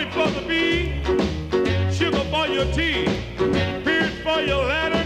honey for the bee, sugar for your tea, beer for your ladder.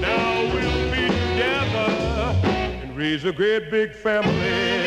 Now we'll be together and raise a great big family.